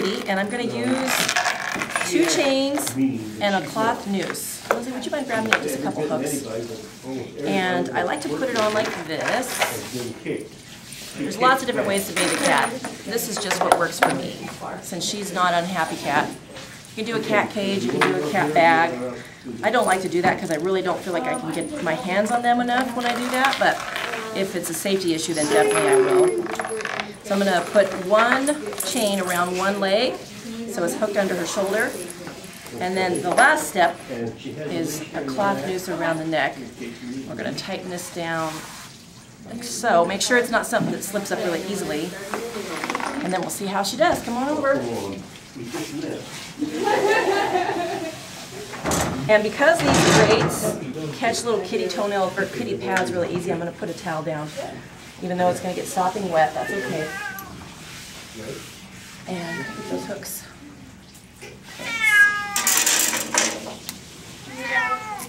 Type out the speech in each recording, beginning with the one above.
kitty, and I'm gonna use two chains and a cloth noose. Lindsay, would you mind grabbing just a couple hooks? And I like to put it on like this. There's lots of different ways to bathe a cat. This is just what works for me, since she's not an unhappy cat. You can do a cat cage, you can do a cat bag. I don't like to do that because I really don't feel like I can get my hands on them enough when I do that, but if it's a safety issue, then definitely I will. So I'm gonna put one chain around one leg, so it's hooked under her shoulder. And then the last step is a cloth noose around the neck. We're gonna tighten this down like so. Make sure it's not something that slips up really easily. And then we'll see how she does. Come on over. And because these grates catch little kitty toenail or kitty pads really easy, I'm gonna put a towel down. Even though it's gonna get sopping wet, that's okay. And those hooks.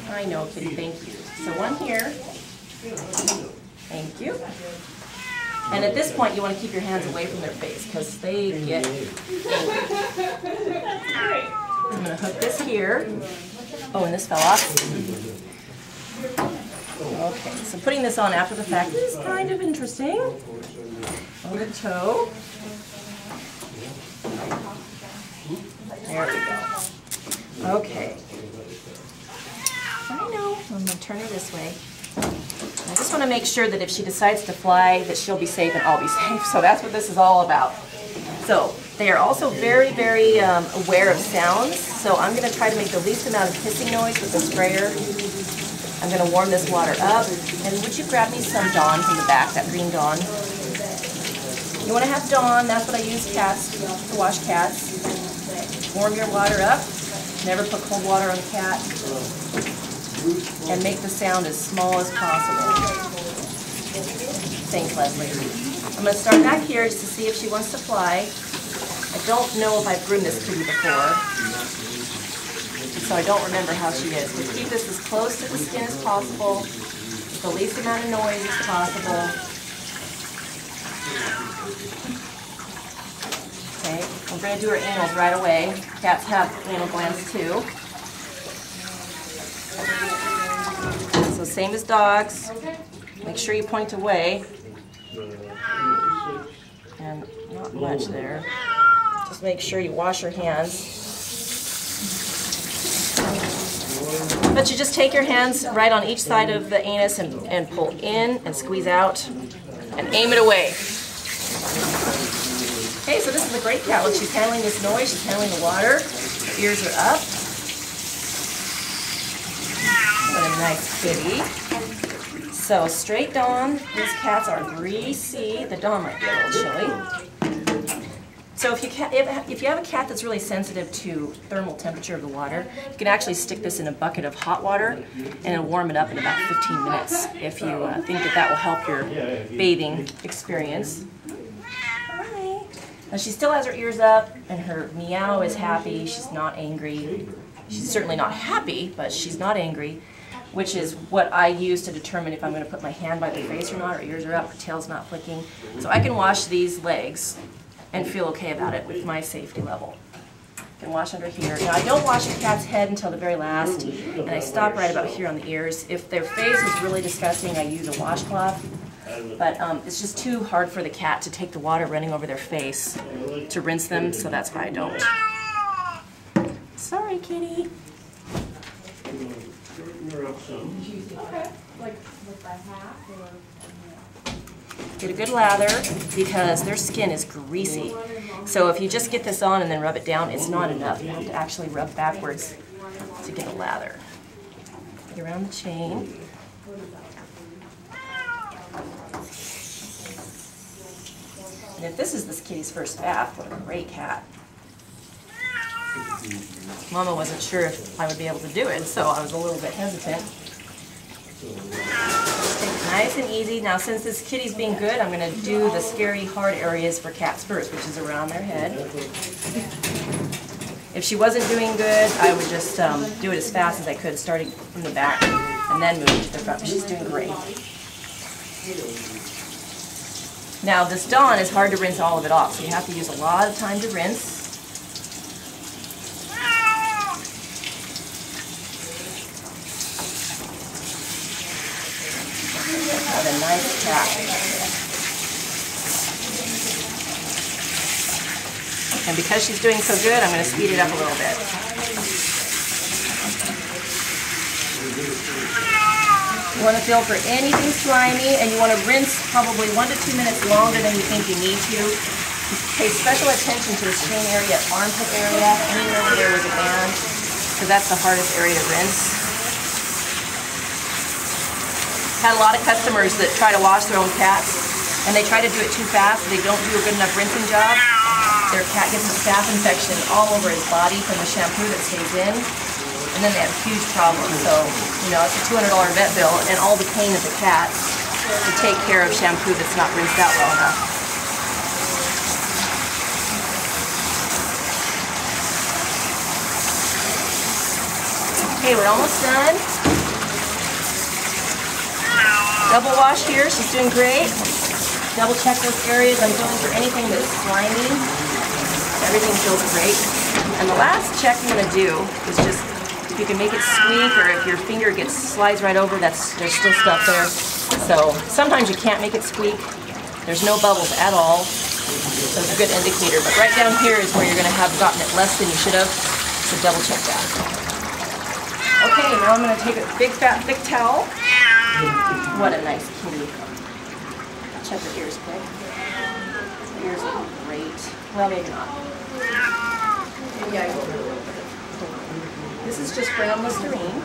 I know, kitty, thank you. So one here. Thank you. And at this point, you want to keep your hands away from their face because they get. I'm going to hook this here. Oh, and this fell off. Okay, so putting this on after the fact is kind of interesting. On the toe. There we go. Okay. I know, I'm going to turn her this way. I just want to make sure that if she decides to fly, that she'll be safe and I'll be safe. So that's what this is all about. So they are also very, very um, aware of sounds. So I'm going to try to make the least amount of hissing noise with the sprayer. I'm going to warm this water up. And would you grab me some Dawn from the back, that green Dawn? You want to have Dawn, that's what I use cats, to wash cats. Warm your water up. Never put cold water on the cat and make the sound as small as possible. Thanks, Leslie. I'm going to start back here just to see if she wants to fly. I don't know if I've groomed this kitty before, so I don't remember how she is. But keep this as close to the skin as possible, with the least amount of noise as possible. Okay, we're going to do her anals right away. Cats have anal glands too. So same as dogs. Make sure you point away. And not much there. Just make sure you wash your hands. But you just take your hands right on each side of the anus and, and pull in and squeeze out and aim it away. Okay, so this is a great cat. Look, she's handling this noise, she's handling the water. Her ears are up. What a nice kitty. So straight Dawn, these cats are greasy. The Dawn might be a little chilly. So if you, if you have a cat that's really sensitive to thermal temperature of the water, you can actually stick this in a bucket of hot water and it'll warm it up in about 15 minutes if you uh, think that that will help your bathing experience. Hi. Now she still has her ears up and her meow is happy. She's not angry. She's certainly not happy, but she's not angry which is what I use to determine if I'm going to put my hand by the face or not, her ears are up, her tail's not flicking. So I can wash these legs and feel okay about it with my safety level. I can wash under here. Now I don't wash a cat's head until the very last, and I stop right about here on the ears. If their face is really disgusting, I use a washcloth. But um, it's just too hard for the cat to take the water running over their face to rinse them, so that's why I don't. Sorry, kitty. Get a good lather because their skin is greasy. So if you just get this on and then rub it down, it's not enough. You have to actually rub backwards to get a lather. Get around the chain. And if this is this kitty's first bath, what a great cat. Mama wasn't sure if I would be able to do it, so I was a little bit hesitant. Nice and easy. Now since this kitty's being good, I'm going to do the scary hard areas for cats first, which is around their head. If she wasn't doing good, I would just um, do it as fast as I could, starting from the back, and then move to the front. She's doing great. Now this Dawn is hard to rinse all of it off, so you have to use a lot of time to rinse. What cat. And because she's doing so good, I'm going to speed it up a little bit. You want to feel for anything slimy, and you want to rinse probably one to two minutes longer than you think you need to. Pay special attention to the stain area, armpit area, anywhere where there was a band, because that's the hardest area to rinse. Had a lot of customers that try to wash their own cats, and they try to do it too fast. They don't do a good enough rinsing job. Their cat gets a staph infection all over his body from the shampoo that stays in, and then they have huge problems. So, you know, it's a $200 vet bill, and all the pain of the cat to take care of shampoo that's not rinsed out well enough. Okay, we're almost done. Double wash here, she's doing great. Double check those areas, I'm feeling for anything that's slimy. Everything feels great. And the last check I'm gonna do is just, if you can make it squeak or if your finger gets, slides right over, that's, there's still stuff there. So sometimes you can't make it squeak. There's no bubbles at all. So it's a good indicator. But right down here is where you're gonna have gotten it less than you should have. So double check that. Okay, now I'm gonna take a big fat thick towel. What a nice kitty. Check her ears quick. The ears look great. Well, maybe not. Maybe I will. This is just brown Listerine.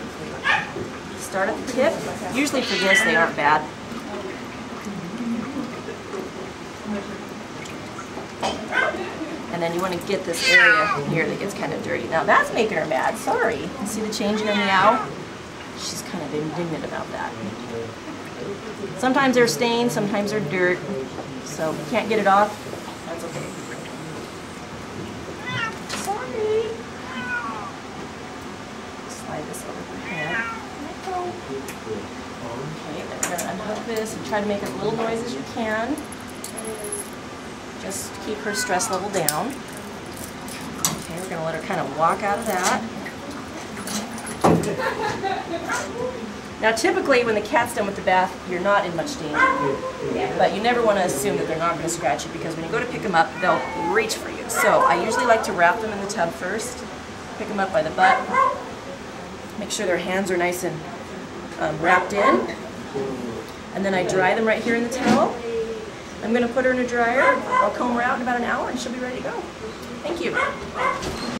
Start at the tip. Usually for this, they aren't bad. And then you want to get this area here that gets kind of dirty. Now that's making her mad, sorry. See the change in her meow? She's kind of indignant about that. Sometimes they're stains, sometimes they're dirt. So if you can't get it off, that's okay. Sorry. Slide this over her head. Okay, then we're gonna unhook this and try to make as little noise as you can. Just keep her stress level down. Okay, we're gonna let her kind of walk out of that. Now typically when the cat's done with the bath, you're not in much danger. But you never want to assume that they're not going to scratch you because when you go to pick them up, they'll reach for you. So I usually like to wrap them in the tub first, pick them up by the butt, make sure their hands are nice and um, wrapped in, and then I dry them right here in the towel. I'm going to put her in a dryer. I'll comb her out in about an hour and she'll be ready to go. Thank you.